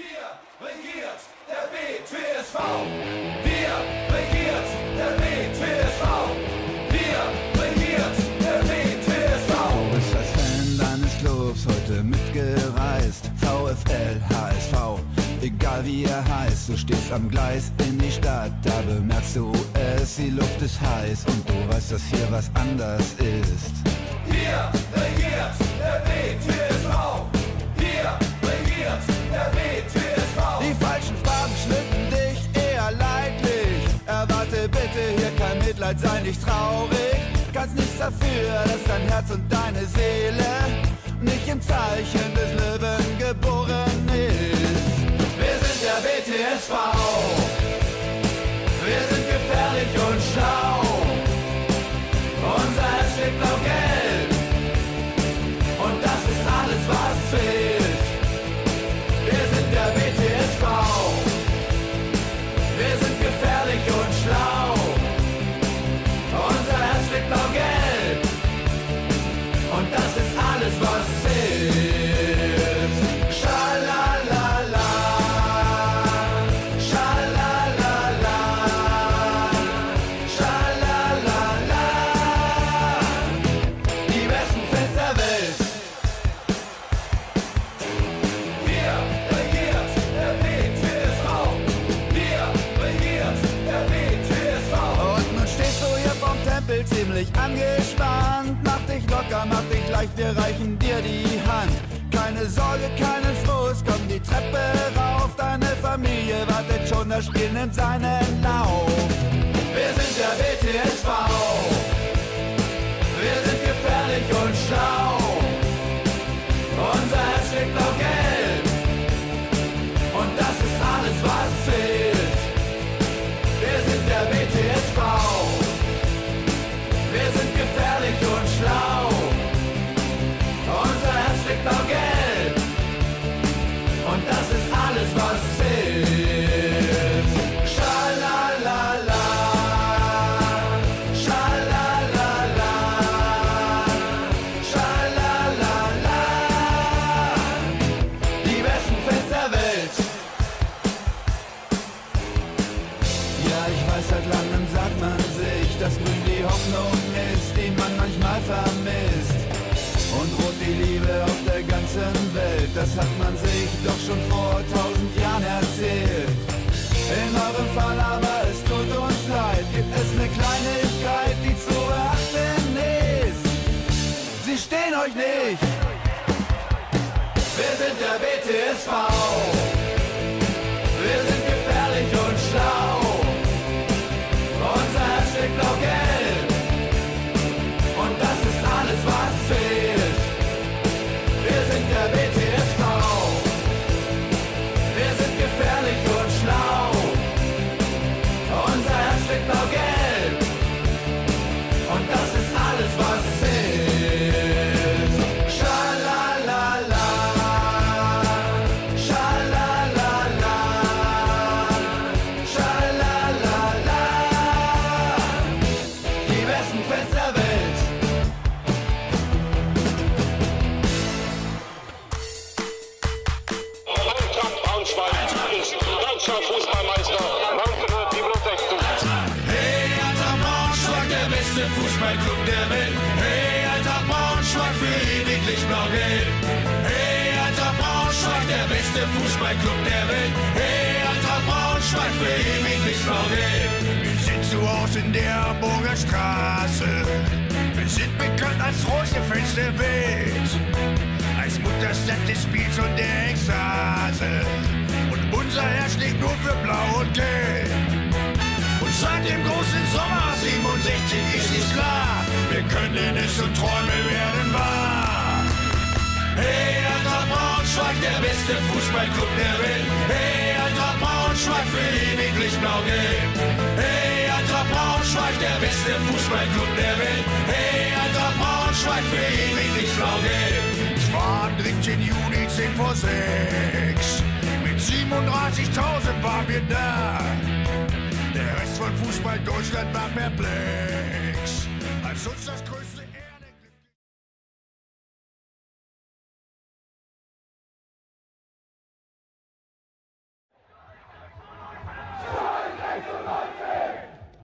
Wir regiert der BTSV. Wir regiert der BTSV. Wir regiert der BTSV. Du bist als Fan deines Clubs heute mitgereist. VfL, HSV, egal wie er heißt. Du stehst am Gleis in die Stadt, da bemerkst du es, die Luft ist heiß und du weißt, dass hier was anders ist. Hier regiert der BTSV. Nicht traurig. Kannst nichts dafür, dass dein Herz und deine Seele nicht im Zeichen des Löwen geboren ist. Wir sind der BTSV. Ziemlich angespannt. Mach dich locker, mach dich leicht, wir reichen dir die Hand. Keine Sorge, keinen Frust, komm die Treppe rauf. Deine Familie wartet schon, das Spiel nimmt seinen Lauf. Wir sind der BTSV. Wir sind gefährlich und schlau. Seit langem sagt man sich, dass grün die Hoffnung ist, die man manchmal vermisst. Und rot die Liebe auf der ganzen Welt, das hat man sich doch schon vor tausend Jahren erzählt. In eurem Fall aber, es tut uns leid, gibt es eine Kleinigkeit, die zu beachten ist. Sie stehen euch nicht. Wir sind der BTSV. Beste Fußballclub der Welt. Hey, Eintracht Braunschweig, für ewiglich blau-gelb. Hey, Eintracht Braunschweig, der beste Fußballclub der Welt. Hey, Eintracht Braunschweig, für ewiglich blau-gelb. Wir sind zu Hause in der Hamburger Straße. Wir sind bekannt als Fans der Welt. Als Mutterstadt des Spiels und der Ekstase. Und unser Herz schlägt nur für Blau können es und Träume werden wahr. Hey, Eintracht Braunschweig, der beste Fußballclub der Welt. Hey, Eintracht Braunschweig, für ewiglich blau-gelb. Hey, Eintracht Braunschweig, der beste Fußballclub der Welt. Hey, Eintracht Braunschweig, für ewiglich blau-gelb. Es war am 3. Juni 10 vor 6. Mit 37.000 waren wir da. Der Rest von Fußball Deutschland war perplex. Als uns das größte